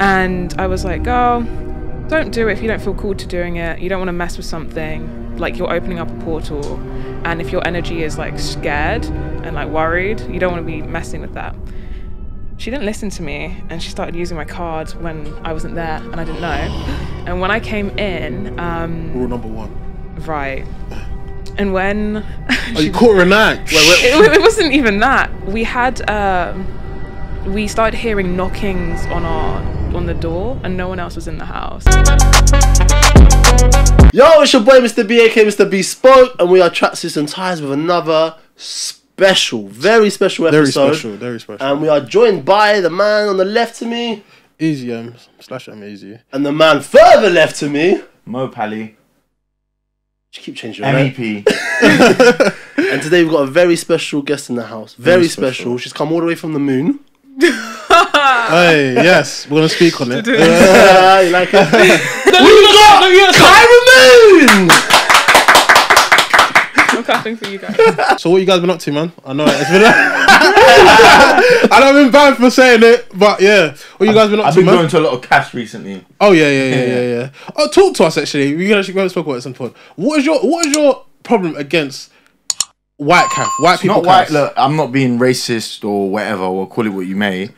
And I was like, girl, don't do it if you don't feel called to doing it. You don't want to mess with something. Like you're opening up a portal. And if your energy is like scared and like worried, you don't want to be messing with that. She didn't listen to me and she started using my cards when I wasn't there and I didn't know. And when I came in, um, Rule number one. right. And when Oh, you caught. Wait, wait. it, it wasn't even that. We had um, we started hearing knockings on our on the door, and no one else was in the house. Yo, it's your boy Mr. B, aka Mr. B Spoke, and we are Tracksuits and Ties with another special, very special episode. Very special. Very special. And we are joined by the man on the left to me, easy M slash M easy. and the man further left to me. Mo Paly, Just keep changing your name. MEP. And today we've got a very special guest in the house. Very, Very special. special. She's come all the way from the moon. hey, yes, we're gonna speak on it. You like it? we got Kyra Moon! I'm clapping for you guys. so what you guys been up to, man? I know it's been. I know I've been banned for saying it, but yeah, what you guys been up I've to, been man? going to a lot of cash recently. Oh yeah, yeah, yeah, yeah, yeah. Oh, talk to us actually. We can actually go spoke about this on pod. What is your what is your problem against white calf? White It's people not white. Look, I'm not being racist or whatever, or call it what you may.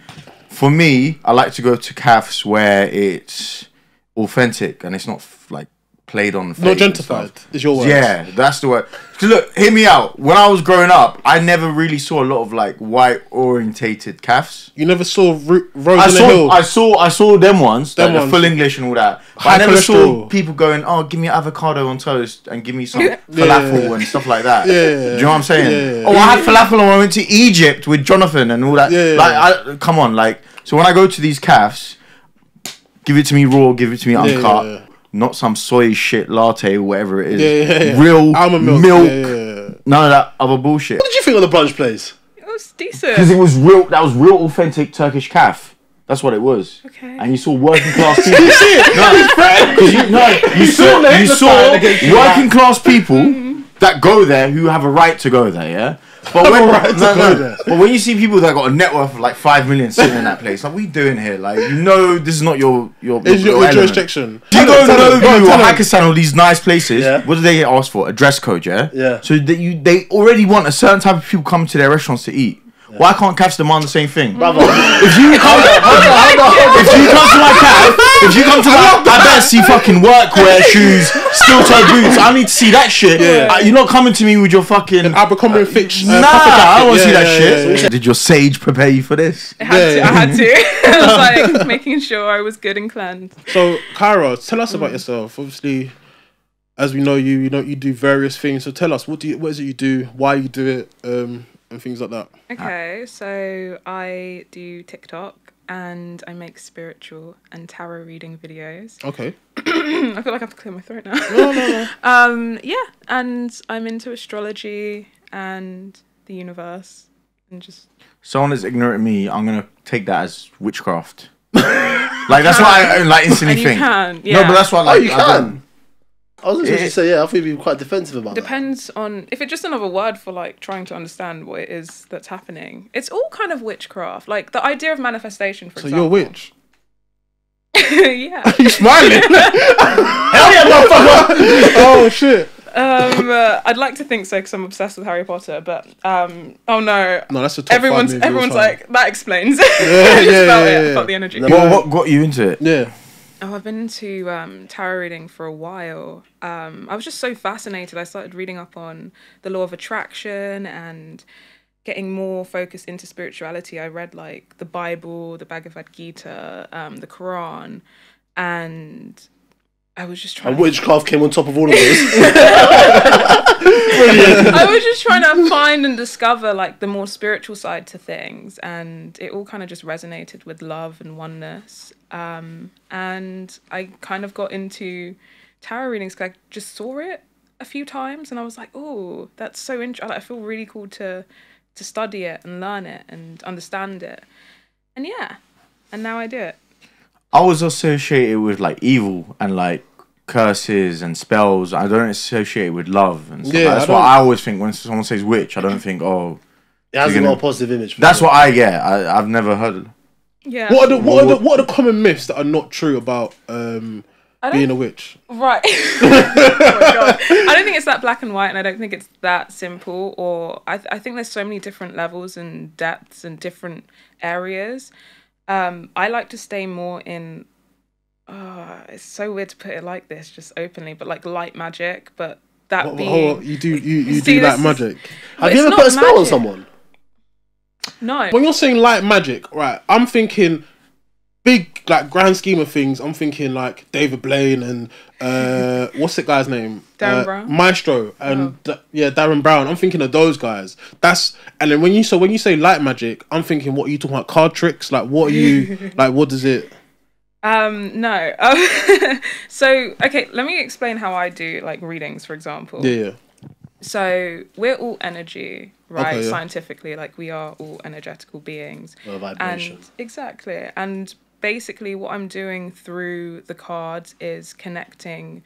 For me, I like to go to calves where it's authentic and it's not like played on. Not fake and gentrified. Is your word? Yeah, that's the word. 'Cause look, hear me out. When I was growing up, I never really saw a lot of like white orientated calves. You never saw Ru- Rose I on the saw, Hill. I saw, I saw them ones, Them like the ones. full English and all that. But High I never saw cholesterol. people going, "Oh, give me avocado on toast and give me some Yeah. falafel Yeah. and stuff like that." Yeah. Do you know what I'm saying? Yeah. Oh, I had falafel when I went to Egypt with Jonathan and all that. Yeah. Like, I, come on, like, so when I go to these calves, give it to me raw, give it to me yeah, uncut. yeah. Not some soy shit latte or whatever it is. Yeah, yeah, yeah. Real Almond milk, milk. Yeah, yeah, yeah. none of that other bullshit. What did you think of the brunch place? It was Because it was real. That was real authentic Turkish calf. That's what it was. Okay. And you saw working class people. no, 'cause you, no, you saw the you Hitler saw sign against working class people mm-hmm. that go there who have a right to go there. Yeah. But when, right no, no, but when you see people that got a net worth of like five million sitting in that place, like, what are you doing here? Like, you know, this is not your your, Is your, your element. jurisdiction? Do you Tell go them, tell them, go to Nobu or tell or these nice places? Yeah. What do they ask for? A dress code, yeah. Yeah. So that you they already want a certain type of people come to their restaurants to eat. Why can't Cavs demand the same thing? Brother. If you come, if you come to my cab, if you come to my, I better see fucking workwear shoes, steel toe boots. I need to see that shit. Yeah. Uh, you're not coming to me with your fucking. Abercrombie and Fitch. Uh, nah, puffer I jacket. don't want to see that shit. yeah, yeah. Did your sage prepare you for this? I had Yeah, to. I had to. I was like making sure I was good and cleansed. So, Kyra, tell us about yourself. Obviously, as we know you, you know you do various things. So, tell us what do you, what is it you do, why you do it, um, and things like that. Okay, so I do TikTok and I make spiritual and tarot reading videos. Okay. I feel like I have to clear my throat now. No, no, no. um, yeah, and I'm into astrology and the universe and just Someone that's ignorant of me, I'm gonna take that as witchcraft. like that's what I like instantly and you think. can. Yeah. No, but that's what Oh, you I don't- can. I was going to say, yeah, I think you'd be quite defensive about it. depends on if it's just another word for like trying to understand what it is that's happening. It's all kind of witchcraft, like the idea of manifestation. For So you're a witch. yeah. You smiling? Hell yeah, motherfucker! oh shit! Um, uh, I'd like to think so because I'm obsessed with Harry Potter, but um, oh no. No, that's a top Everyone's five everyone's like that explains. Yeah, Just yeah, felt yeah, it, yeah. the energy. No, What, what got you into it? Yeah. Oh, I've been into um, tarot reading for a while. Um, I was just so fascinated. I started reading up on the law of attraction and getting more focused into spirituality. I read like the Bible, the Bhagavad Gita, um, the Quran, and I was just trying. And witchcraft came on top of all of those. I was just trying to find and discover like the more spiritual side to things, and it all kind of just resonated with love and oneness. Um, and I kind of got into tarot readings because I just saw it a few times, and I was like, "Oh, that's so interesting! I feel really cool to to study it and learn it and understand it." And yeah, and now I do it. I was associated with like evil and like curses and spells. I don't associate it with love and stuff. Yeah. That's I what I always think when someone says witch. I don't think oh. It has You're a gonna- more positive image. for That's sure. what I get. I, I've never heard. Yeah. What are the what are the what are the common myths that are not true about um being a witch? Right. oh my God. I don't think it's that black and white, and I don't think it's that simple. Or I, th- I think there's so many different levels and depths and different areas. Um, I like to stay more in. Uh, it's so weird to put it like this, just openly, but like light magic. But that What, being you do you, you do this like is- magic. Have you ever put a spell on someone? no. When you're saying light magic, right? I'm thinking big like grand scheme of things. I'm thinking like David Blaine and uh what's that guy's name? Derren Uh, Brown? Maestro and Da- yeah, Derren Brown. I'm thinking of those guys. That's and then when you so when you say light magic, I'm thinking what are you talking about? Card tricks? Like what are you like? What does it? Um, no. Um, so okay, let me explain how I do like readings, for example. Yeah, yeah. So we're all energy, right? Okay, yeah. Scientifically, like we are all energetical beings. Vibration. And exactly. And basically what I'm doing through the cards is connecting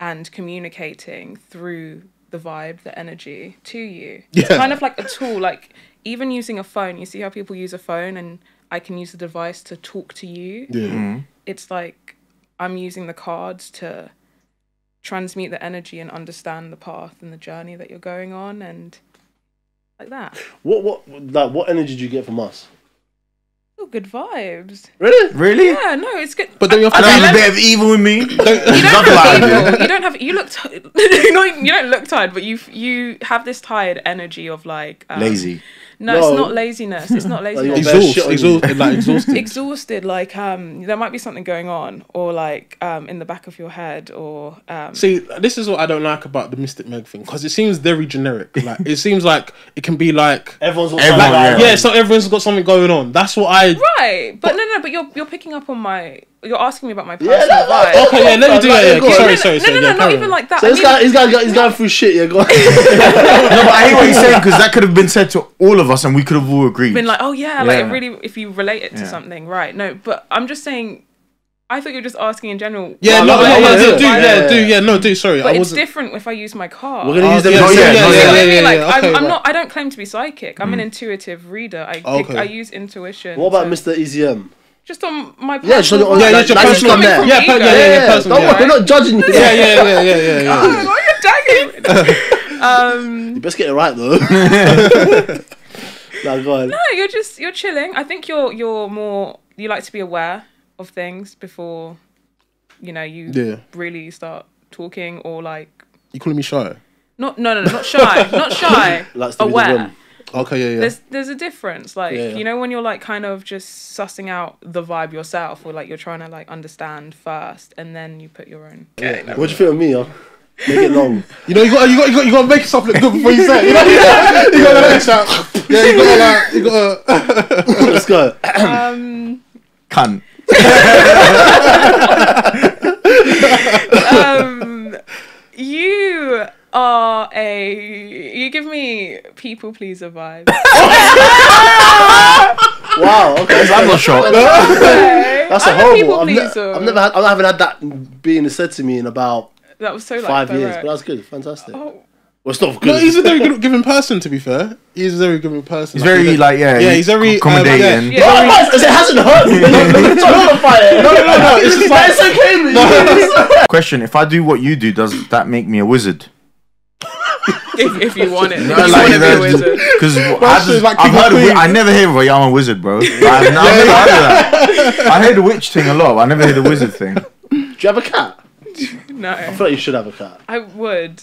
and communicating through the vibe, the energy to you. It's Yeah. kind of like a tool, like even using a phone, you see how people use a phone and I can use the device to talk to you. Yeah. Mm-hmm. It's like I'm using the cards to transmute the energy and understand the path and the journey that you're going on and like that. What what like what energy do you get from us? Oh, good vibes. Really? Really? Yeah, no, it's good. But then you have to I I a don't- bit of evil with me. You don't Nothing have like evil. You don't have. You look. T- you don't. You don't look tired, but you you have this tired energy of like um, Lazy. No, No. it's not laziness. It's not laziness. Bear exhaust, shit on you. exhaust, like exhausted. Exhausted, like um, there might be something going on, or like um, in the back of your head, or um, See, this is what I don't like about the Mystic Meg thing because it seems very generic. Like it seems like it can be like Everyone's got Everyone, something yeah. yeah, so everyone's got something going on. That's what I. right. But no, no, but you're you're picking up on my. You're asking me about my Yeah, personal no, no, vibe. Okay, yeah, let me do Like, that. Yeah, go on. sorry, no, sorry, no, sorry. no, no, yeah, not carry even like that. So I this mean, guy, he's guy, he's going through shit. Yeah, go on. No, but I hear what you're saying because that could have been said to all of us and we could have all agreed. been like, oh yeah, like it really, if you relate it to Yeah. something, right? No, but I'm just saying. I thought you were just asking in general. Yeah, No, no, no, no, yeah, no, yeah, do, yeah. do, yeah, Yeah, do, yeah. yeah, no, do. Sorry, But I it's wasn't. different if I use my card. We're gonna Oh, use them. yeah, yeah, yeah, yeah, yeah. I yeah, mean? Like, yeah, I'm, okay, I'm right. not. I don't claim to be psychic. I'm an mm. intuitive reader. I Oh, okay. I use intuition. What about to- Mr. EZM? Just on my Yeah, just on personal your- Yeah, vibe. yeah, Like, your like personal. coming from Yeah, per- yeah, yeah, yeah, personal. Don't yeah. worry, we're not judging you. Yeah, yeah, yeah, yeah, yeah, yeah. Oh, why are you tagging? um, You best get it right though. nah, go on. no, you're just you're chilling. I think you're you're more. You like to be aware of things before, you know, you Yeah. really start talking or like You calling me shy? not no no no not shy not shy Likes to be the aware. one. Okay, yeah, yeah. There's there's a difference, like Yeah, yeah. you know when you're like kind of just sussing out the vibe yourself, or like you're trying to like understand first, and then you put your own. What do you think of me, huh? Make it long. You know, you got, you got, you got, you got to make yourself look good before you say it. You know, you got to like, shout. Yeah, you got to like, you got to. Let's go. Um, Cunt. um, you are a you give me people pleaser vibe. Wow. Okay. I'm not sure. That's a I'm a horrible. people I've, ne- pleaser. I've never had. I haven't had that being said to me in about That was so like five years, direct. but that's good. Fantastic. Well, Oh, it's not good. No, he's a very good giving person. To be fair, he's a very giving person. He's very like yeah. yeah, he's very um, accommodating. yeah. Yeah. What? It hasn't hurt me. Don't justify it. No, no, no, no. It's just like it's okay. Question: If I do what you do, does that make me a wizard? if, if you want it, if No, you like, want to be a wizard. Because is like I've heard wi- I never hear of a I'm a wizard, bro. Like, I've, I've never heard of that. I heard the witch thing a lot. but I never heard the wizard thing. Do you have a cat? No. I feel like you should have a cat. I would.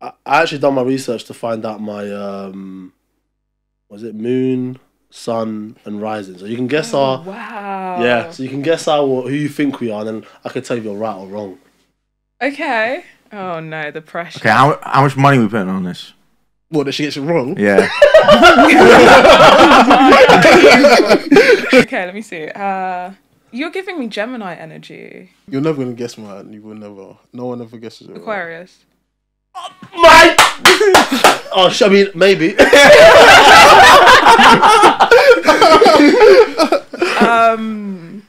I, I actually done my research to find out my um, was it moon, sun, and rising. So you can guess our Wow. yeah. So you can guess our who you think we are, and then I can tell if you're right or wrong. Okay. Oh no, the pressure. Okay, how, how much money we putting on this? What that she gets it wrong. Yeah. okay, let me see. Uh, you're giving me Gemini energy. You're never gonna guess mine. You will never. No one ever guesses it. right. Aquarius. Mate! oh, sh- I mean, maybe. Um,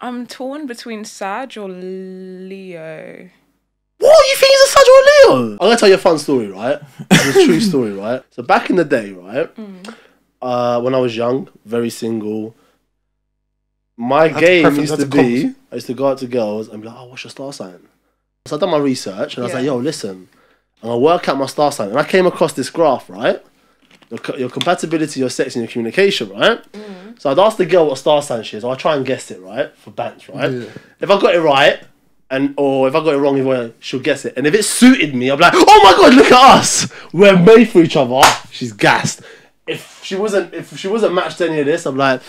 I'm torn between Sag or Leo. What? You think he's a Sag or a Leo? I'm gonna tell you a fun story, right? It's a true story, right? So back in the day, right? uh, when I was young, very single. My That's game used to be I used to go out to girls and be like, "Oh, what's your star sign?" So I done my research and I was Yeah. like, "Yo, listen, and I'm gonna work out my star sign." And I came across this graph, right? Your, your compatibility, your sex, and your communication, right? So I'd ask the girl what star sign she is. Or I try and guess it, right, for banks, right? Yeah. If I got it right, and or if I got it wrong, way, she'll guess it. And if it suited me, I'm like, oh my god, look at us, we're made for each other. She's gassed. If she wasn't, if she wasn't matched to any of this, I'm like,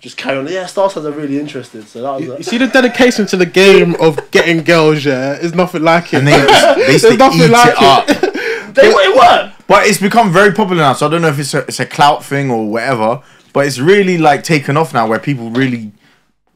just carry on. Yeah, star signs are really interested. So that was. You a- see the dedication to the game of getting girls, yeah, is nothing like it. And they basically There's nothing eat like it up. they it worked. But it's become very popular now, so I don't know if it's a, it's a clout thing or whatever. But it's really like taken off now, where people really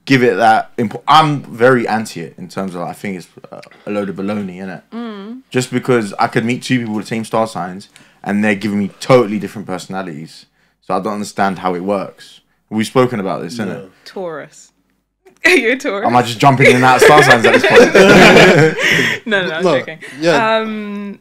give it that. Impo- I'm very anti it in terms of I think it's uh, a load of baloney, innit? Mm. Just because I could meet two people with the same star signs and they're giving me totally different personalities, so I don't understand how it works. We've spoken about this, isn't it? Taurus. Are You're a Taurus. Am I just jumping in and out of star signs at this point? no, no, I'm No, joking. yeah. Um,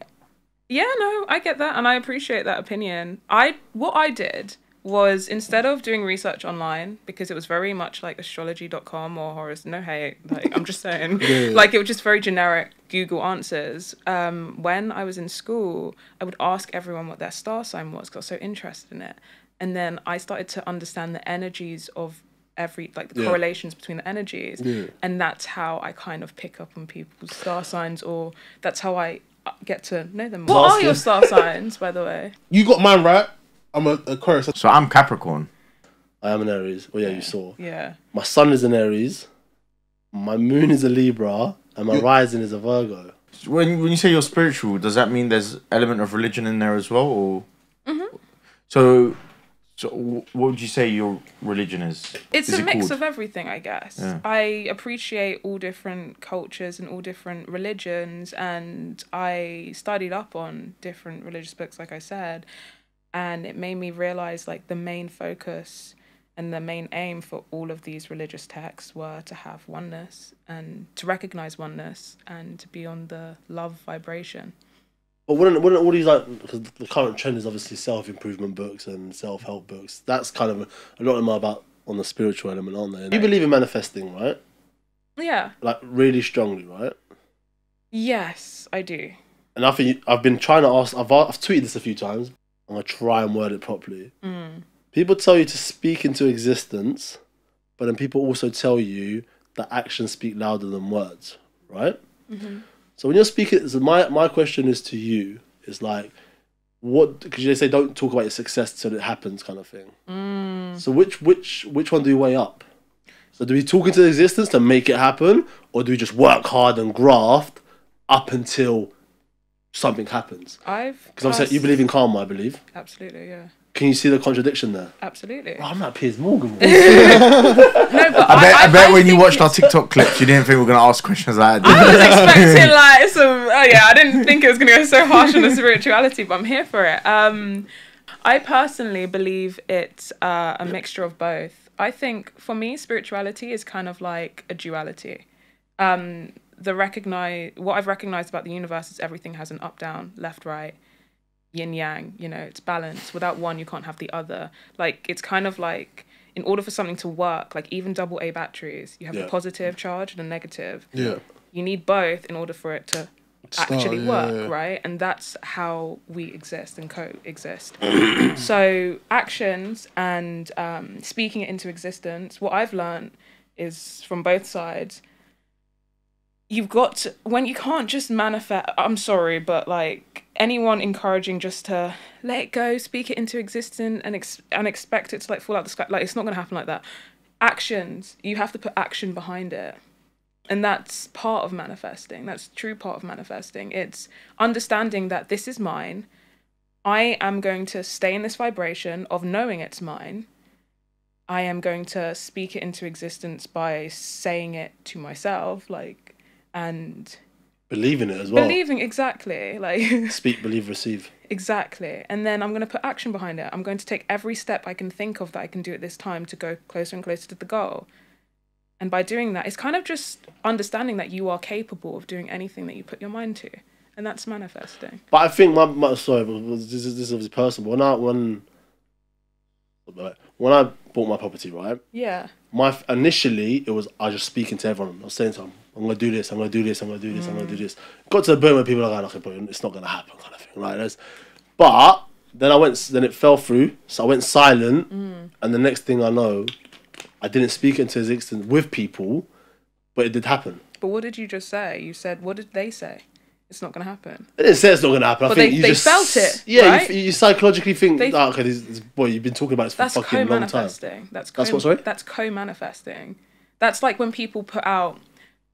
yeah, no, I get that, and I appreciate that opinion. I what I did was instead of doing research online because it was very much like astrology.com or horoscope. No hate, like I'm just saying, like it was just very generic Google answers. Um, when I was in school, I would ask everyone what their star sign was because I was so interested in it, and then I started to understand the energies of every like the Yeah. correlations between the energies Yeah. and that's how I kind of pick up on people's star signs, or that's how I uh, get to know them. What are your star signs, by the way? You got mine right. I'm a Aquarius. so I'm Capricorn. I am an Aries. Oh yeah, you saw. Yeah, My sun is an Aries. My moon is a Libra, and my You- rising is a Virgo. When when you say you're spiritual, does that mean there's element of religion in there as well, or? Mm-hmm. So, so what would you say your religion is? it's Is a it mix called? of everything, I guess. Yeah. I appreciate all different cultures and all different religions, and I studied up on different religious books, like I said, and it made me realize like the main focus and the main aim for all of these religious texts were to have oneness and to recognize oneness and to be on the love vibration. But wouldn't wouldn't all these like because the current trend is obviously self improvement books and self help books. That's kind of a lot of them are about on the spiritual element, aren't they? And you believe in manifesting, right? Yeah. Like really strongly, right? Yes, I do. And I think I've been trying to ask. I've I've tweeted this a few times. I'm gonna try and word it properly. Mm. People tell you to speak into existence, but then people also tell you that actions speak louder than words, right? So when you're speaking, so my my question is to you is like, what? Because they say don't talk about your success till it happens, kind of thing. Mm. So which which which one do you weigh up? So do we talk into existence to make it happen, or do we just work hard and graft up until something happens? I've Because obviously you believe in karma, I believe. absolutely, yeah, Can you see the contradiction there? absolutely. Oh, I'm not Piers Morgan. No, but I bet, I, bet I when you watched our TikTok clips, you didn't think we were gonna ask questions like that. I was expecting like some. Oh yeah, I didn't think it was gonna go so harsh on the spirituality, but I'm here for it. Um, I personally believe it's uh, a mixture of both. I think for me, spirituality is kind of like a duality. Um, the recognize what I've recognized about the universe is everything has an up down, left right, yin yang. You know, it's balanced. Without one, you can't have the other. Like it's kind of like in order for something to work, like even double A batteries, you have Yeah. a positive charge and a negative Yeah. you need both in order for it to Start, actually yeah, work, yeah. right? And that's how we exist and coexist. so actions and um, speaking it into existence. What I've learned is from both sides. You've got to, when you can't just manifest. I'm sorry, but like anyone encouraging just to let it go, speak it into existence, and ex- and expect it to like fall out the sky. Like it's not gonna happen like that. Actions. You have to put action behind it and that's part of manifesting that's true part of manifesting it's understanding that this is mine i am going to stay in this vibration of knowing it's mine i am going to speak it into existence by saying it to myself like and believing it as well. believing exactly like Speak, believe, receive. Exactly. And then I'm going to put action behind it. I'm going to take every step I can think of that I can do at this time to go closer and closer to the goal. And by doing that, it's kind of just understanding that you are capable of doing anything that you put your mind to. And that's manifesting. But I think my, my sorry, this is this is personal. When I when when I bought my property, right, Yeah. my initially it was I was just speaking to everyone. I was saying to them, I'm gonna do this, I'm gonna do this, I'm gonna do this, I'm gonna do mm. this. Got to the point where people are like, okay, but it's not gonna happen, kind of thing. Right? There's, but then I went, then it fell through, so I went silent, mm. and the next thing I know, I didn't speak into existence with people, but it did happen. But what did you just say? You said, what did they say? It's not going to happen. I didn't say it's not gonna happen. I But think they- you they just felt it, Yeah, right? you, you psychologically think, They- oh, okay, this, this, boy, you've been talking about this for That's a fucking long time. That's co-manifesting. That's co- That's what, sorry? That's co-manifesting. That's like when people put out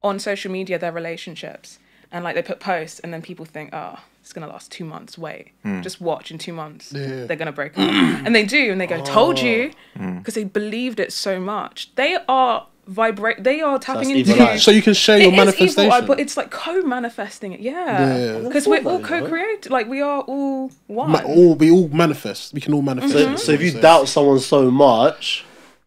on social media their relationships and like they put posts and then people think, oh, it's gonna last two months. Wait, Hmm. just watch in two months. Yeah. They're gonna break up, and they do, and they go, told you, Oh. because they believed it so much. They are vibrate. They are tapping that's into. evil. So you can share It your is manifestation. evil but it's like co-manifesting it. Yeah, Yeah. because I we're all about it, you know. co-created. Like we are all one. Ma- all we all manifest. We can all manifest. Mm-hmm. so if you doubt someone so much,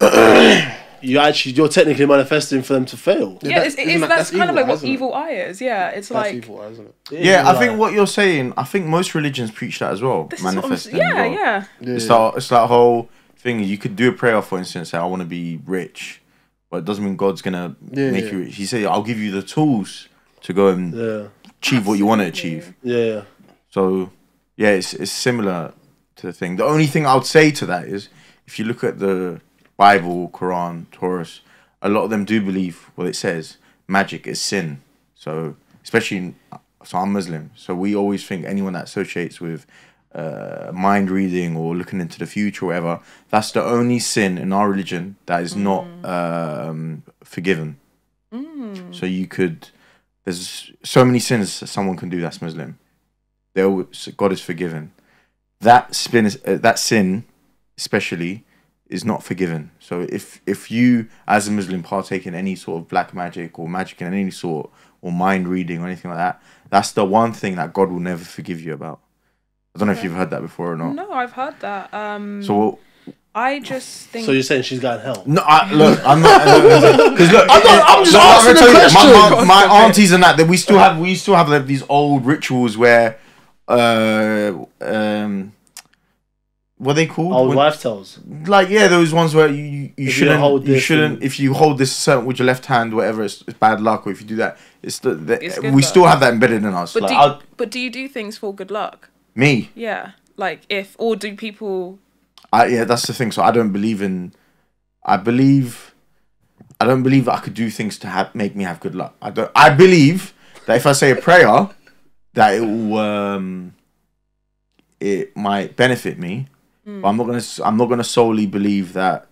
you actually you're technically manifesting for them to fail. yeah, that- it's, it isn't is, that- that's, that's kind of like what what isn't it? evil eye is. Yeah, it's That's like evil, isn't it? Yeah, I think what you're saying. I think most religions preach that as well. this is what I'm s- manifesting. yeah, well. yeah. It's that it's that whole thing. You could do a prayer, for instance, say I want to be rich, but it doesn't mean God's gonna Yeah, make yeah. you rich. He said, "I'll give you the tools to go and Yeah, achieve what you want to achieve." yeah, So yeah, it's it's similar to the thing. The only thing I would say to that is if you look at the Bible, Quran, Torah, a lot of them do believe what it says. Magic is sin. So especially in, so I'm Muslim. So we always think anyone that associates with uh, mind reading or looking into the future or whatever, that's the only sin in our religion that is not um, forgiven. So you could there's so many sins that someone can do that's Muslim they always, God is forgiven. That spin is, uh, that sin, especially, is not forgiven. So if if you as a Muslim partake in any sort of black magic or magic in any sort or mind reading or anything like that, that's the one thing that God will never forgive you about. I don't know if you've heard that before or not. No, I've heard that. Um, So I just think. So you're saying she's going hell? no, I, look, I'm not because look, I'm not- I'm just look, asking gonna a tell My, question. my, my aunties and that that we still have we still have like, these old rituals where uh um what they called? Old When- wife tells. like yeah, those ones where you you, you you shouldn't hold you this shouldn't and- if you hold this certain with your left hand, whatever, it's, it's bad luck. Or if you do that, it's the, the It's good we luck. still have that embedded in us. but Like, do I'll- but do you do things for good luck? me, Yeah, like if or do people? I yeah, that's the thing. So I don't believe in. I believe. I don't believe that I could do things to have make me have good luck. I don't. I believe that if I say a prayer, that it will. Um, it might benefit me, but I'm not gonna. s- I'm not gonna solely believe that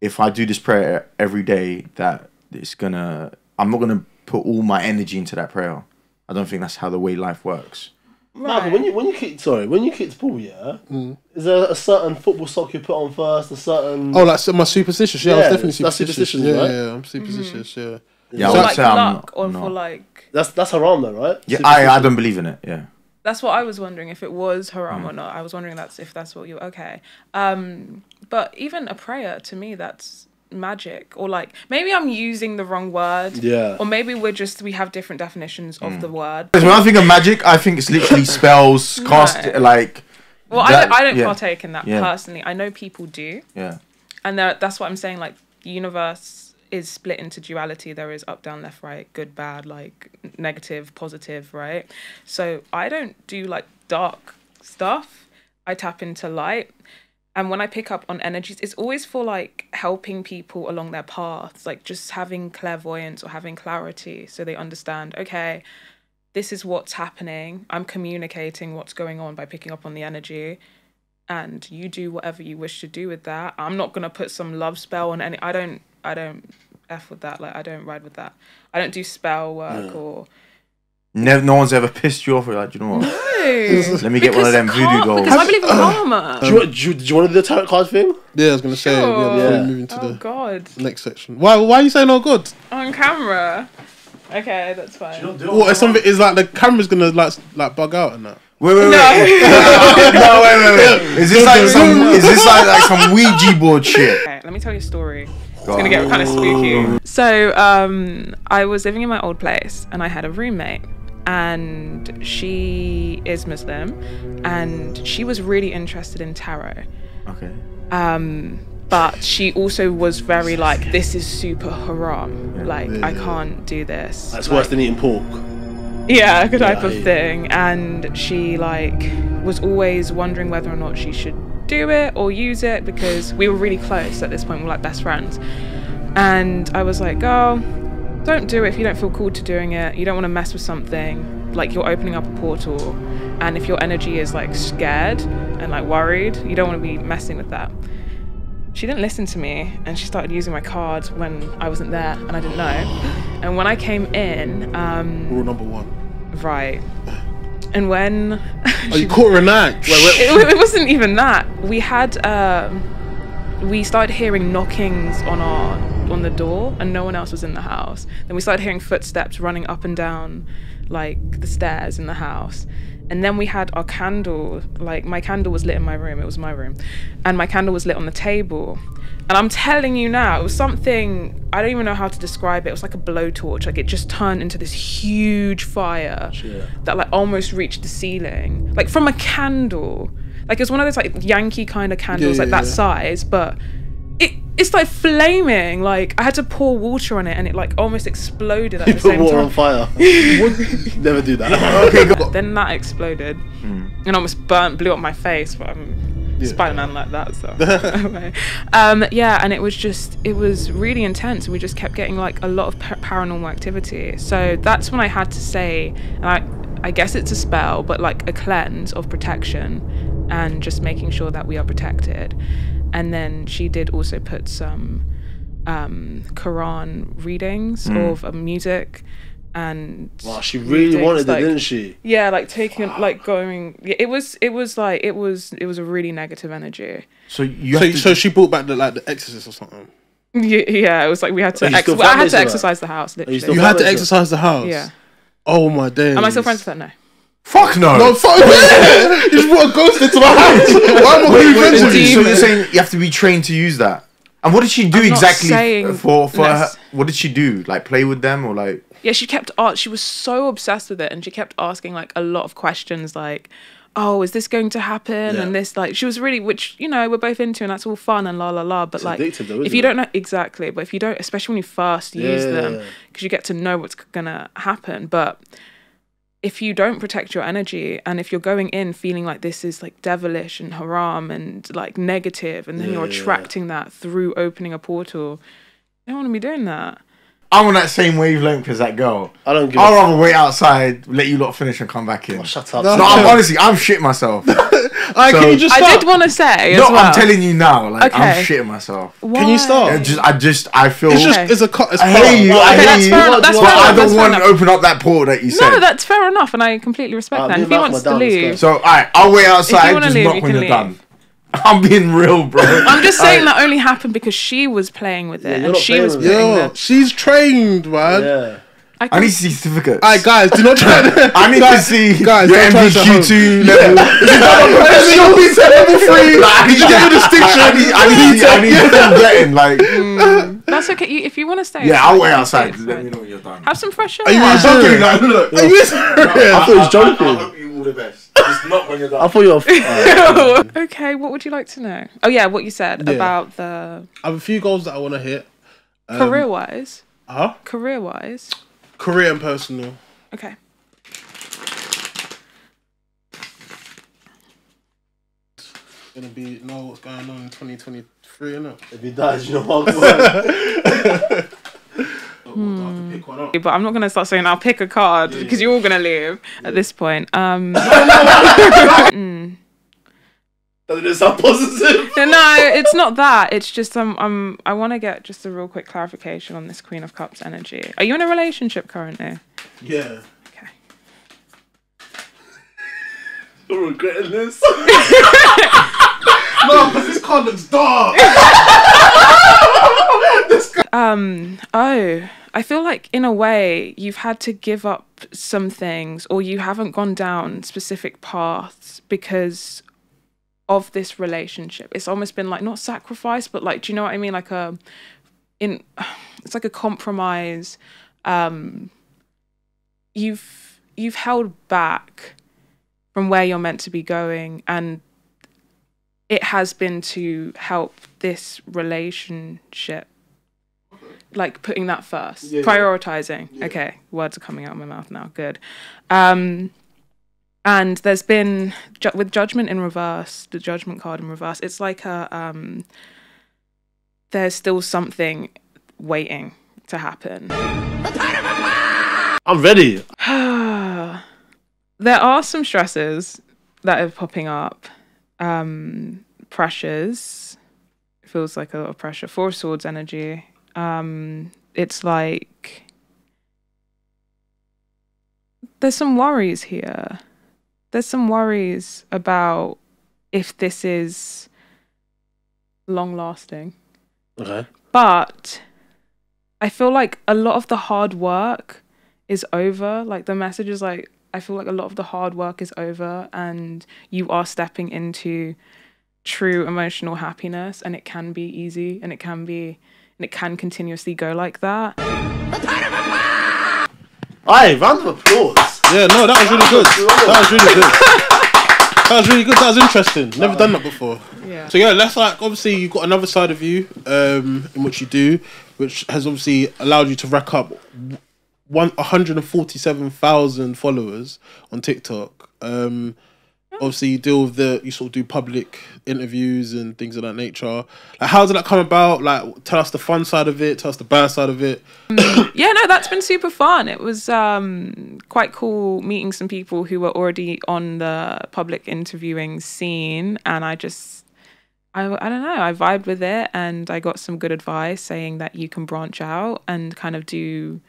if I do this prayer every day, that it's gonna. I'm not gonna put all my energy into that prayer. I don't think that's how the way life works. No, but when you when you kick sorry when you kick the ball, yeah, mm. is there a certain football sock you put on first? A certain Oh, like so my superstitious. Yeah, I was Yeah, definitely that's superstitious. yeah, right? yeah, I'm superstitious. Mm-hmm. Yeah. Yeah, I for would like say I'm luck not- or not. for like that's that's haram though, right? Yeah, I, I don't believe in it. Yeah. That's what I was wondering if it was haram Mm. or not. I was wondering that's if that's what you okay. Um, but even a prayer to me that's magic or like maybe I'm using the wrong word. Yeah. Or maybe we're just we have different definitions Mm. of the word. When I think of magic, I think it's literally spells, cast, Right. like. Well, that- I don't, I don't yeah, partake in that Yeah. personally. I know people do. Yeah. and that's what I'm saying. Like universe is split into duality. There is up, down, left, right, good, bad, like negative, positive, right? So I don't do like dark stuff. I tap into light, and when I pick up on energies, it's always for like helping people along their paths, like just having clairvoyance or having clarity, so they understand. Okay, this is what's happening. I'm communicating what's going on by picking up on the energy and you do whatever you wish to do with that. I'm not gonna put some love spell on any. I don't. I don't f with that. Like I don't ride with that. I don't do spell work or. Never, no one's ever pissed you off. You're like, "Do you know what? No. Let me get one of them voodoo karma, dolls. Because I believe in karma. Do you, want- do, you, do you want to do the tarot card thing? Yeah, I was gonna say. Sure. Yeah, Yeah. we move into Oh the God. next section. Why? Why are you saying oh god? On camera. Okay, that's fine. What? Is something is like the camera's gonna like like bug out and that. Wait, wait, wait. No. no, wait, wait, wait. Is this like some? Is this like like some Ouija board shit? Okay, let me tell you a story. It's gonna get kind of spooky. So, um, I was living in my old place, and I had a roommate, and she is Muslim, and she was really interested in tarot. Okay. Um, but she also was very like, this is super haram. Like, I can't do this. That's Like, worse than eating pork. yeah, a type Yeah, of thing. And she like was always wondering whether or not she should do it or use it because we were really close at this point. We were like best friends. And I was like, girl, don't do it if you don't feel cool to doing it. You don't want to mess with something. Like you're opening up a portal. And if your energy is like scared and like worried, you don't want to be messing with that. She didn't listen to me and she started using my card when I wasn't there and I didn't know. And when I came in, um, Rule number one. Right. And when Oh, you caught her in act. it, it wasn't even that, we had um, we started hearing knockings on our on the door, and no one else was in the house. Then we started hearing footsteps running up and down, like the stairs in the house. And then we had our candle, like my candle was lit in my room. It was my room, and my candle was lit on the table. And I'm telling you now, it was something I don't even know how to describe it. It was like a blowtorch. Like it just turned into this huge fire Yeah. that like almost reached the ceiling, like from a candle. Like it was one of those like Yankee kind of candles, Yeah, like that yeah. size, but it it's like flaming. Like I had to pour water on it, and it like almost exploded at the Put same water on fire. Never do that. Okay, go. Then that exploded, and almost burnt, blew up my face. But I'm Spider Man like that, so um, yeah. And it was just, it was really intense. And we just kept getting like a lot of pa- paranormal activity. So that's when I had to say, and I, I guess it's a spell, but like a cleanse of protection, and just making sure that we are protected. And then she did also put some um, Quran readings of uh, music. And Wow, she really readings, wanted like- it, didn't she? yeah, like taking, like going. Yeah, it was, it was like, it was, it was a really negative energy. So you So, have to, so she brought back the like the Exorcist or something. Yeah, yeah, it was like we had to. Are Ex- well, I had to to her? exorcise the house. you Literally. still You had to to- exorcise the house. yeah. Oh my days. Am I still friends with her? No. Fuck no. No, fuck yeah. You just brought a ghost into my house. Why am I going to be friends so with you? you're saying you have to be trained to use that? And what did she do I'm exactly saying for for her? What did she do? Like play with them or like? Yeah, she kept. Uh, she was so obsessed with it, and she kept asking like a lot of questions, like, "Oh, is this going to happen?" Yeah. And this, like, she was really, which you know, we're both into, and that's all fun and la la la. But It's like, addictive though, if isn't you it? don't know exactly, but if you don't, especially when you first use Yeah, them, yeah. because you get to know what's gonna happen, but if you don't protect your energy and if you're going in feeling like this is like devilish and haram and like negative and then Yeah, you're yeah, yeah. attracting that through opening a portal you don't want to be doing that I'm on that same wavelength as that girl. I don't give I'd a rather wait outside, let you lot finish, and come back in. f- Shut up. No. No, I'm honestly, I'm shit myself. no, Alright, So- can you just i did want to say as well I'm telling you now, like I'm Okay. shitting myself. Can you start? I just, I just, I feel. It's just Okay. it's a cut. It's I part. hear you. I Okay, hear that's you. fair enough, that's but fair I enough, that's don't want to open up that portal that you said. no that's fair enough and i completely respect Uh, that if he wants to down, let's go. leave So, alright, I'll wait outside. wanna Just leave, knock you when can you're done. Leave. I'm being real, bro. i'm just saying Alright. that only happened because she was playing with it you're and not she playing was with it. the she's trained, man. Yeah. I, I need to see certificates. Alright, guys, do not try. To, I need guys, to see guys, your don't try this at home. NVQ2 level. She'll be to level three. Like, I need get the distinction. I need, I need, I need full getting. Like, mm, that's okay you, if you want to stay yeah, inside, I'll wait outside. Let me know when you're done. have some fresh air Are you I'm joking. Like, look. Are you serious? I thought he was joking. I hope you all the best. Just not when you're I thought you were. Alright. okay, what would you like to know? Oh yeah, what you said Yeah. about the I have a few goals that I want to hit. Um, career wise. Huh? Career wise. Career and personal. Okay. Gonna be know what's going on in 2023, innit? If he dies, you know what? So we'll have to pick one up. But I'm not gonna start saying I'll pick a card because you're all gonna leave at this point. Um Doesn't it sound positive? no, it's not that. It's just um, um I want to get just a real quick clarification on this Queen of Cups energy. Are you in a relationship currently? Yeah. Okay. You're regretting this. No, because this card looks dark. Um, oh, I feel like in a way you've had to give up some things or you haven't gone down specific paths because of this relationship. It's almost been like not sacrifice, but like, do you know what I mean? Like a in it's like a compromise. Um you've you've held back from where you're meant to be going and it has been to help this relationship like putting that first Yeah. prioritizing okay words are coming out of my mouth now good um and there's been ju- with judgment in reverse the judgment card in reverse it's like a um there's still something waiting to happen I'm ready. there are some stresses that are popping up. Um, pressures feels like a lot of pressure. Four of Swords energy. Um, it's like there's some worries here. There's some worries about if this is long lasting. Okay. But I feel like a lot of the hard work is over. Like the message is like I feel like a lot of the hard work is over and you are stepping into true emotional happiness and it can be easy and it can be and it can continuously go like that. Aye, round of applause. Yeah, no, that was really good. That was really good. That was really good. That was interesting. Never done that before. Yeah. So yeah, let's like obviously you've got another side of you um, in which you do, which has obviously allowed you to rack up one hundred and forty seven thousand followers on TikTok. Um, obviously you deal with the you sort of do public interviews and things of that nature. Like how did that come about? Like tell us the fun side of it, tell us the bad side of it. yeah, no, that's been super fun. It was um, quite cool meeting some people who were already on the public interviewing scene, and I just, I, I don't know, I vibed with it, and I got some good advice saying that you can branch out and kind of do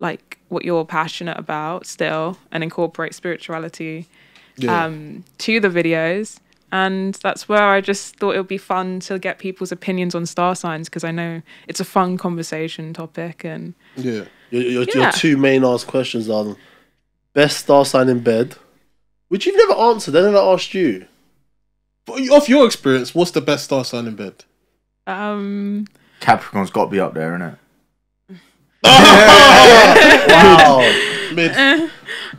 like what you're passionate about still, and incorporate spirituality Yeah. um, to the videos. And that's where I just thought it would be fun to get people's opinions on star signs because I know it's a fun conversation topic and yeah. Your, your, your two main asked questions are best star sign in bed, which you've never answered. They never asked you. But off your experience, what's the best star sign in bed? um Capricorn's got to be up there, innit? Wow. Mid.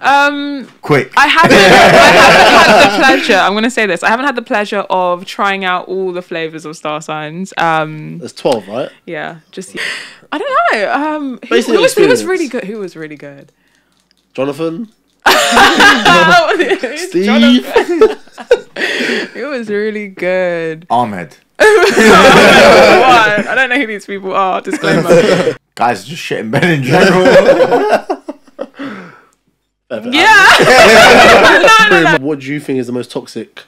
Um Quick. I haven't, I haven't had the pleasure. I'm gonna say this. I haven't had the pleasure of trying out all the flavors of star signs. Um, There's 12, right? yeah, just I don't know. Um, who, who was, who was experience. really good? Who was really good? Jonathan? Steve. Who was really good? Ahmed. What? I don't know who these people are. Disclaimer. Guys are just shit in bed in general. Yeah. no, no, no. What do you think is the most toxic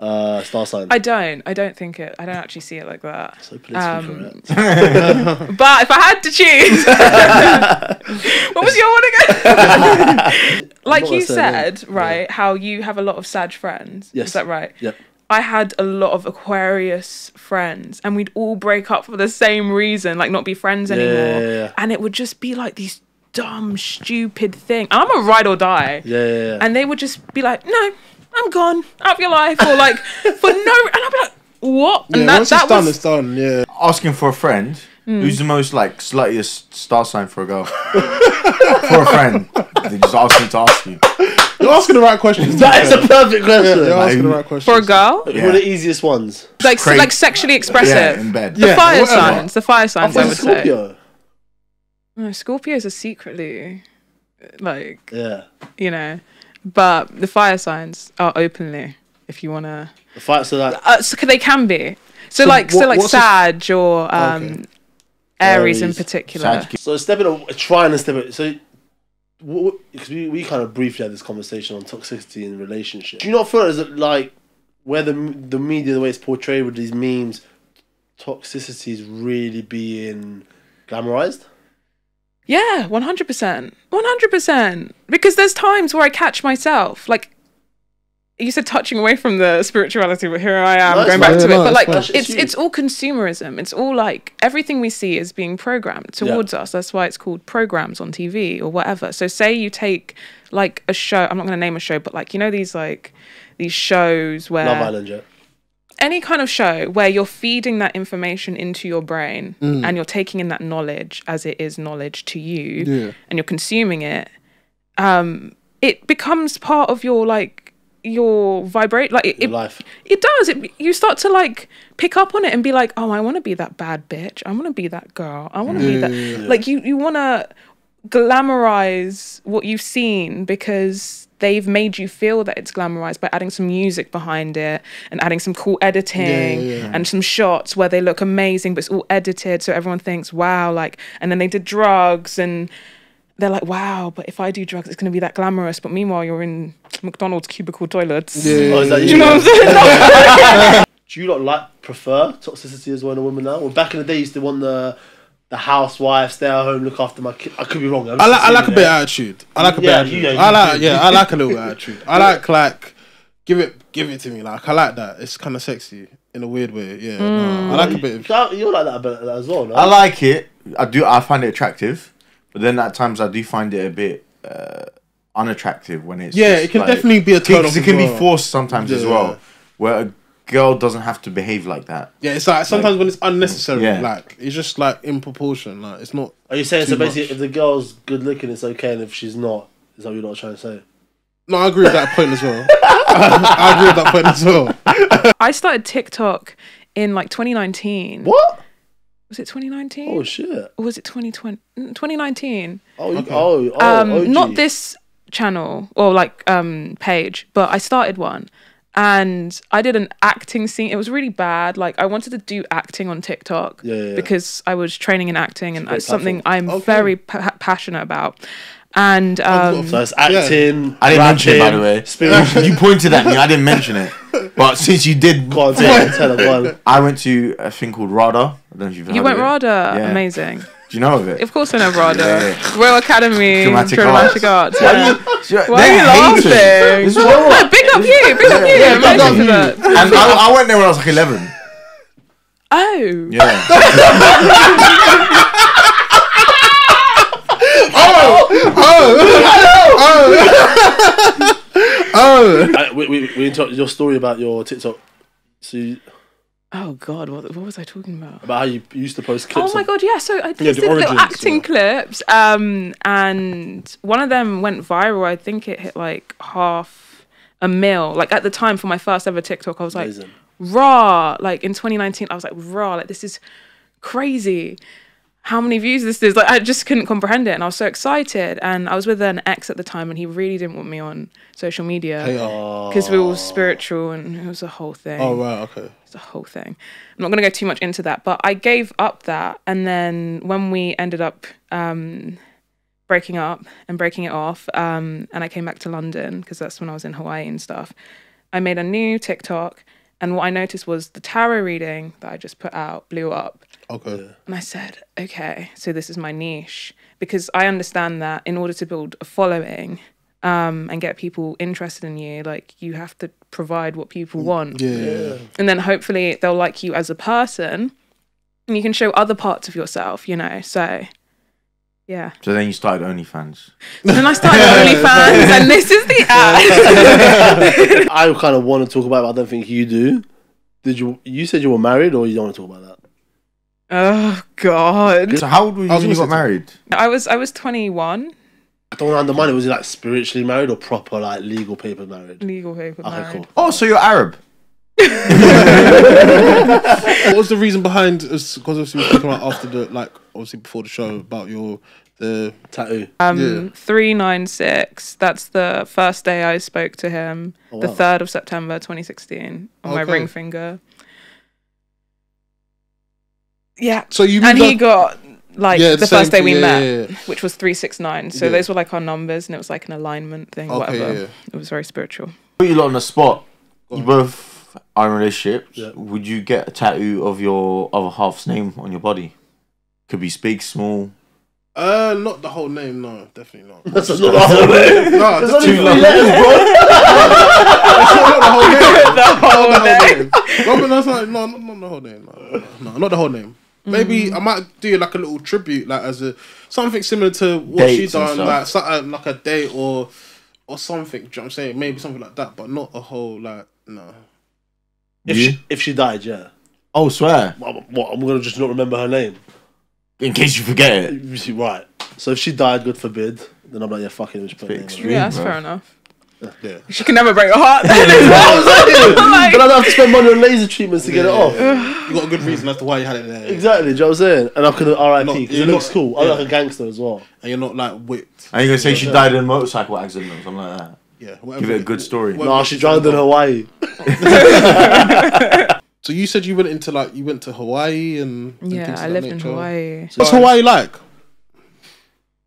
uh, star sign? I don't. I don't think it. I don't actually see it like that. so politically Um, correct. But if I had to choose, what was your one again? like Not you a surname. said, right? How you have a lot of Sag friends. Yes. Is that right? Yep. I had a lot of Aquarius friends, and we'd all break up for the same reason, like not be friends anymore. yeah, yeah. And it would just be like these dumb, stupid thing. I'm a ride or die. Yeah, yeah, yeah. And they would just be like, "No, I'm gone out of your life," or like for no, and I'd be like, "What?" And Yeah, that once that it's done, was it's done. Yeah. Asking for a friend. Hmm. Who's the most like sluttiest star sign for a girl? for a friend. They just ask me to ask you. You're asking the right questions. that is a perfect question. You're asking the right questions. for a girl. Who are the easiest ones? like Crazy. like sexually expressive. Yeah, expressive. in bed. the Yeah, fire whatever. signs, the fire signs. I, I would say. Scorpio. Scorpios are secretly, like Yeah. you know, but the fire signs are openly. If you wanna, The fight, so that uh, so they can be. So, So like so like Sag or um, Okay. Aries, in Aries. particular. Sag- So stepping, a, trying to step it. So, because we, we kind of briefly had this conversation on toxicity in relationships. Do you not feel as it like where the the media, the way it's portrayed with these memes, toxicity is really being glamorized? Yeah, one hundred percent, one hundred percent. Because there's times where I catch myself, like you said, touching away from the spirituality, but here I am No, going back to Yeah, it. no, But like. It's it's it's all consumerism. It's all like everything we see is being programmed towards us. That's why it's called programs on TV or whatever. So say you take like a show. I'm not going to name a show, but like you know these like these shows where Love Island, yeah. Any kind of show where you're feeding that information into your brain Mm. and you're taking in that knowledge as it is knowledge to you Yeah. and you're consuming it um it becomes part of your like your vibrate like it, Your it, life. it does it you start to like pick up on it and be like oh i want to be that bad bitch i want to be that girl i want to be Yeah, that yeah, yeah. like you you want to glamorize what you've seen because they've made you feel that it's glamorized by adding some music behind it and adding some cool editing yeah, yeah. and some shots where they look amazing but it's all edited so everyone thinks wow like and then they did drugs and they're like wow but if i do drugs it's going to be that glamorous but meanwhile you're in mcdonald's cubicle toilets Yeah. Oh, that do you know what i'm saying Do you not like prefer toxicity as well in a woman now? Well, back in the day, you used to want the the housewife, stay at home, look after my kid. I could be wrong. I'm I just like I like a bit of attitude. I like a bit Yeah, attitude. you- yeah, I like do. yeah, I like a little bit of attitude. I like like give it give it to me. Like I like that. It's kind of sexy in a weird way. Yeah, no, I like a bit of You- You're like that a bit as well, no? I like it. I do. I find it attractive, but then at times I do find it a bit uh, unattractive when it's. Yeah, just it can like- definitely be a turn off it can as be forced sometimes as well, where a girl doesn't have to behave like that. yeah. It's like sometimes when it's unnecessary. Yeah. Like it's just like in proportion. Like it's not. Are you saying so basically much. if the girl's good looking, it's okay, and if she's not, is that what you're not trying to say? No, I agree with that point as well. I agree with that point as well. I started TikTok in like 2019. What? Was it 2019? Oh shit! or was it 2020? Mm, 2019. Oh, you- Okay. oh, oh, um, OG. not this channel or like um page, but I started one. And I did an acting scene. It was really bad. Like I wanted to do acting on TikTok Yeah, yeah, yeah. because I was training in acting, and great it's something. I'm Okay. very pa- passionate about. And um, So it's acting. I didn't mention it by the way. Spiritual. you pointed at me. I didn't mention it, but since you did, Go on, tell, tell her, go on. I went to a thing called RADA. I don't know if you've heard you went. RADA, Yeah. amazing. Do you know of it? Of course, I know RADA, Yeah. Royal Academy, Dramatic Dramatic, Arts. Arts. yeah. Why Why are you laughing? This is what- No, big up you, big up you. Yeah, big up you. And I, I went there when I was like 11. Oh, Yeah. Oh, I, we, we, we interrupted your story about your TikTok. So you, oh God, what, what was I talking about? about how you used to post clips. Oh my of- god, yeah. So I Yeah, did little acting yeah. clips, um, and one of them went viral. I think it hit like half a mil. Like at the time for my first ever TikTok, I was like, Amazing. raw. Like in 2019, I was like, raw. Like this is crazy. How many views this is? Like I just couldn't comprehend it, and I was so excited. And I was with an ex at the time, and he really didn't want me on social media Hey, because we were all spiritual, and it was a whole thing oh right, okay. It's a whole thing. I'm not going to go too much into that, but I gave up that, and then when we ended up um, breaking up and breaking it off, um, and I came back to London because that's when I was in Hawaii and stuff. I made a new TikTok, and what I noticed was the tarot reading that I just put out blew up. Okay. And I said, okay, so this is my niche because I understand that in order to build a following um, and get people interested in you, like you have to provide what people want Yeah. yeah. and then hopefully they'll like you as a person and you can show other parts of yourself you know so yeah So then you started OnlyFans. then i started onlyfans and this is the ad I kind of want to talk about it, but I don't think you do. Did you? You said you were married, or you don't want to talk about that? oh god So how old were you I when you got married? i was i was 21 I don't want to undermine it. Was he like spiritually married or proper like legal paper married? legal paper Okay, married. cool. Oh, so you're Arab. What was the reason behind? Because obviously we were talking about after the like obviously before the show about your the Tattoo. um Yeah. 396 that's the first day i spoke to him Oh, the 3rd of september 2016 on my ring finger yeah so you and moved he got like Yeah, the same first day we yeah, met yeah, yeah. which was 369 so Yeah. those were like our numbers and it was like an alignment thing Okay, whatever yeah, yeah. it was very spiritual Put you lot on the spot. You both are in relationships. Yeah. Would you get a tattoo of your other half's name on your body? Could be big, small. Uh, not the whole name. No, definitely not. That's not the whole name. no, There's that's too long. letters, bro. not the whole name. the whole Not the day. whole name. No, but that's not, no, not, not the whole name. No, no, no, not the whole name. Maybe mm. I might do like a little tribute, like as a something similar to what she Dates and done, like something like a date or or something. Do you know what I'm saying? Maybe something like that, but not a whole like no. If You? she, if she died, yeah. Oh, swear. What, what, I'm gonna just not remember her name. In case you forget it. Right. So if she died, God forbid, then I'm like, yeah, fuck it. Just put her Bit name on it. extreme. yeah that's bro. fair enough Yeah. She can never break your heart. but I Like- don't have to spend money on laser treatments to get it off. You got a good reason as to why you had it there. Exactly, do you know what I'm saying? And I could have RIP Not- because it looks not- cool. I yeah. look like a gangster as well. And you're not like whipped. Are you gonna say she died in a motorcycle accident or something like that? Yeah. Whatever Give it a good story. whatever Nah, she is. drowned in Hawaii. So you said you went into like you went to Hawaii and, and yeah, things of I lived in nature. Hawaii. What's Hawaii like?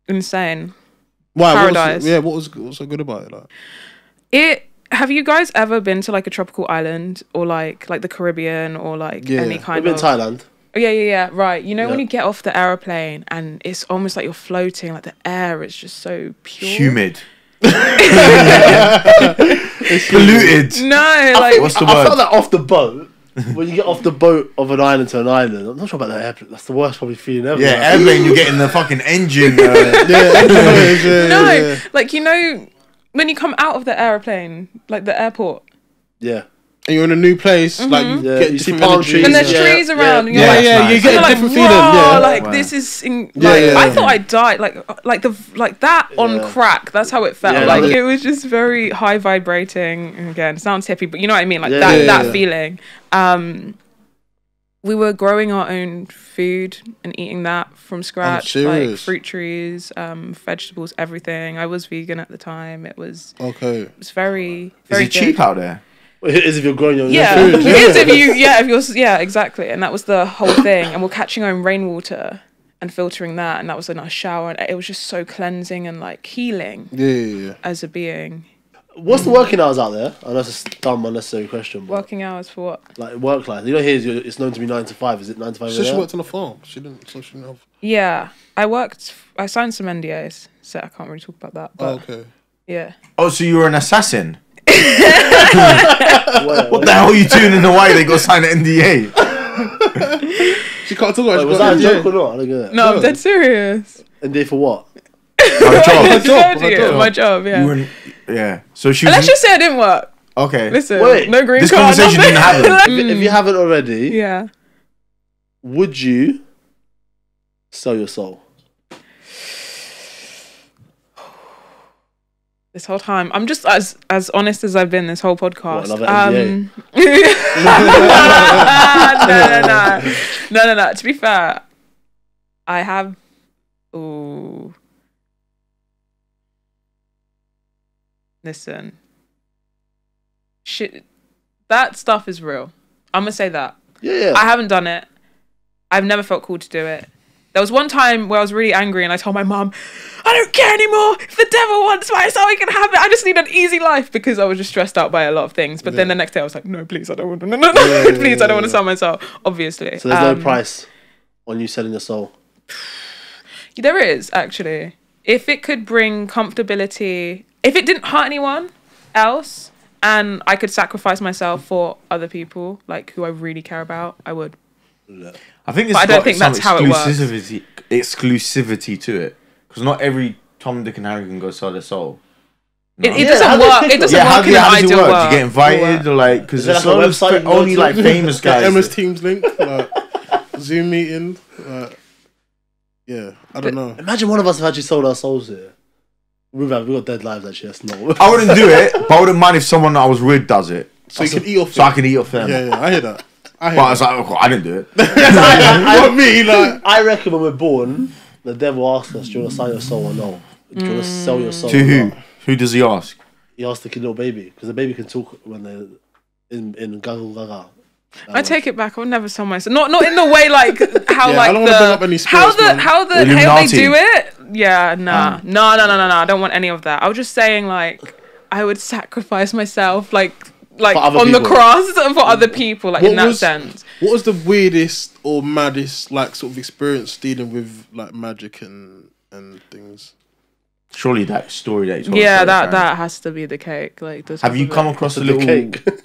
Insane. Why? what was- Paradise. yeah. What was what's so good about it? Like, It. Have you guys ever been to like a tropical island or like like the Caribbean or like Yeah. any I've kind been of? in Thailand. Oh, yeah, yeah, yeah. Right. You know when you get off the aeroplane and it's almost like you're floating, like the air is just so pure. Humid. Polluted. No, like What's the I word? felt that off the boat. when you get off the boat of an island to an island, I'm not sure about that airplane. That's the worst probably feeling ever. Yeah, Like, airplane. You're getting the fucking engine. Uh, yeah, yeah, yeah, no, yeah. like you know when you come out of the aeroplane, like the airport, yeah. And you're in a new place, like you Yeah, get you see different palm energy. trees. and there's trees yeah. around, and Yeah, you're like, yeah, nice. you get a like, different "Wow," feeling. Yeah, like Wow. this is in, Yeah, like yeah, I thought I died, like like the like that on Yeah. crack. That's how it felt. Yeah, like yeah. it was just very high vibrating. And Again, sounds hippie, but you know what I mean. Like Yeah, that yeah, that yeah. feeling. Um, we were growing our own food and eating that from scratch, like fruit trees, um, vegetables, everything. I was vegan at the time. It was Okay. it was very is very it cheap out there? It is if you're growing your own Yeah, food. it is if you yeah if you're yeah exactly, and that was the whole thing. And we're catching our own rainwater and filtering that, and that was in our shower, and it was just so cleansing and like healing Yeah, yeah, yeah. as a being. What's the working hours out there? I know it's a dumb, unnecessary question, but Working hours for what? like work life. You know, here it's- it's known to be nine to five. Is it nine to five? She said she worked on a farm. She didn't. So she didn't have. Yeah, I worked. I signed some NDAs, so I can't really talk about that. Oh, but Oh, okay. yeah, Oh, so you were an assassin? Wait, What the hell are you doing in Hawaii? They got signed an NDA. She can't talk about. wait, it. was She that a got joke or not? I don't get it. no, No. I'm dead serious. And there for what? My job. I job, told job. my job. Yeah. In- yeah. So she was. let's just say I didn't work. okay. Listen, Wait, no green this card. conversation nothing. didn't happen. If, if you haven't already, yeah. would you sell your soul? This whole time. I'm just as as honest as I've been this whole podcast. What, um, no, no, no, no, no, no. To be fair, I have. Ooh. Listen. Shit, that stuff is real. I'm gonna say that. Yeah, yeah. I haven't done it. I've never felt called to do it. There was one time where I was really angry and I told my mum, I don't care anymore. If the devil wants my soul, he can have it. I just need an easy life because I was just stressed out by a lot of things. But then the next day I was like, no, please, I don't want to. No, no, no, Yeah, yeah, please, I don't want to sell my soul. Obviously. so there's Um, no price on you selling your soul. There is actually. If it could bring comfortability, if it didn't hurt anyone else, and I could sacrifice myself for other people, like who I really care about, I would. I think it's But I don't got think some that's how it works. exclusivity, exclusivity to it. Because not every Tom, Dick, and Harry can go sell their soul. It, it Yeah, doesn't do work. It doesn't yeah, how, work do in you, an how does it ideal work? world. Do you get invited or like because it's there there's like a only, website only like famous guys. MS Teams link, like Zoom meeting. Like, yeah, I don't know. Imagine one of us have actually sold our souls here. We've we've got dead lives actually. That's not. I wouldn't do it, but I wouldn't mind if someone that I was with does it, So you can eat off. so I can eat off them. Yeah, yeah, I hear that. I But I was like, oh, I didn't do it. Not me, like. I reckon when we're born, the devil asks us, "Do you want to sell your soul or no? Do you want to sell your soul?" to or who? not?" Who does he ask? He asks the kid little baby because the baby can talk when they're in in gaga gaga. I take it back. I would never sell myself. Not not in the way like how Yeah, I like don't wanna bring up the any how spirits, the man. how the how they do it. Yeah, nah, Um. no, no, no, no, no. I don't want any of that. I was just saying like I would sacrifice myself like like For other on the people. cross for other people like What in that was- sense. What was the weirdest or maddest like sort of experience dealing with like magic and and things? Surely that story that he's got. Yeah, that tell, that has to be the cake. Like the Have you come across a little? cake.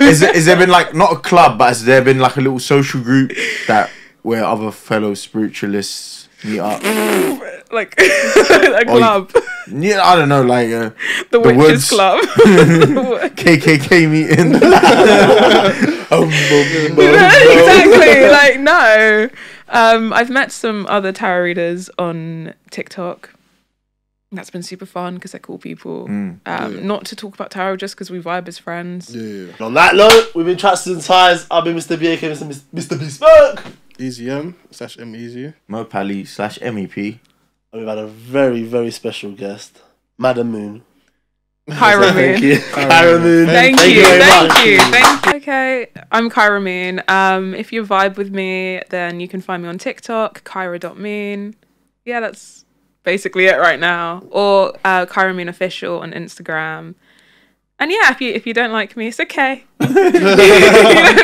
Is, there, is there been like not a club, but has there been like a little social group that where other fellow spiritualists meet up? like a club, Yeah, I don't know, like uh, the, the witches woods. club. KKK meeting. exactly. Like no. Um, I've met some other tarot readers on TikTok. that's been super fun because they're cool people. Mm. Um, Not to talk about tarot just because we vibe as friends. Yeah. On that note, we've been Tracks and Ties. I've been Mr. B, aka Mr. Mr. Bespoke. Easy M slash M Easy. Mo Paly slash E MEP. And we've had a very, very special guest, Madam Moon. Kyra Thank Moon. you. Kyra Moon. Thank, Thank you, you thank much. you, thank you. Okay, I'm Kyra Moon. Um, if you vibe with me, then you can find me on TikTok, Kyra.moon. Yeah, that's basically it right now. Or uh, Kyra Moon Official on Instagram. And yeah, if you if you don't like me, it's okay. you don't,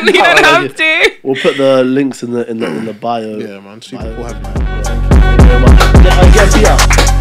you don't have to. We'll put the links in the in the in the bio. Yeah, man. Super Bio. cool having you. Thank you very much. Yeah, uh, yeah, be out.